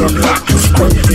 up like it's.